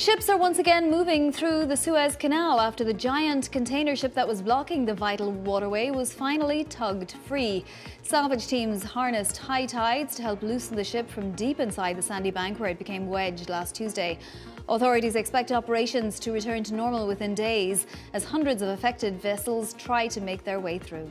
Ships are once again moving through the Suez Canal after the giant container ship that was blocking the vital waterway was finally tugged free. Salvage teams harnessed high tides to help loosen the ship from deep inside the sandy bank where it became wedged last Tuesday. Authorities expect operations to return to normal within days as hundreds of affected vessels try to make their way through.